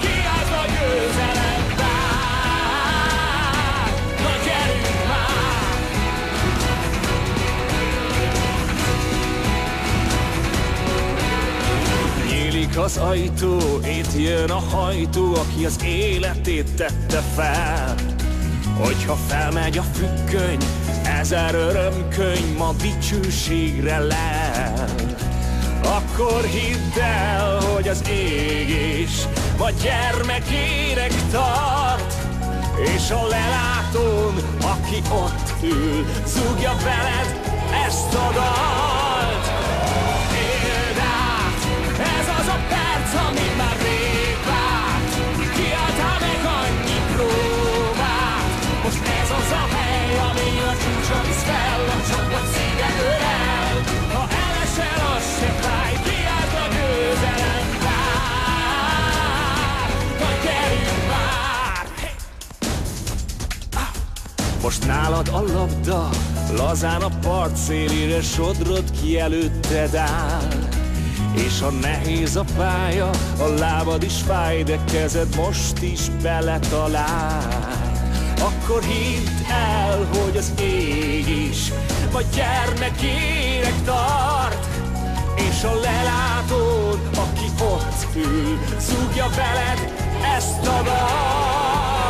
ki az a győzelem vár. Nyílik az ajtó, itt jön a hajtó, aki az életét tette fel. Hogyha felmegy a függöny, ezer örömkönyv ma dicsőségre lel. Akkor hidd el, hogy az ég is ma gyermekérek tart, és a lelátón, aki ott ül, zúgja veled ezt a dalt. Most nálad a labda, lazán a part szélére sodrod ki előtted áll. És ha nehéz a pálya, a lábad is fáj, de kezed most is beletalál. Akkor hidd el, hogy az ég is, vagy gyermekérek tart, és a lelátón, aki ott ül, zúgja veled ezt a dalt.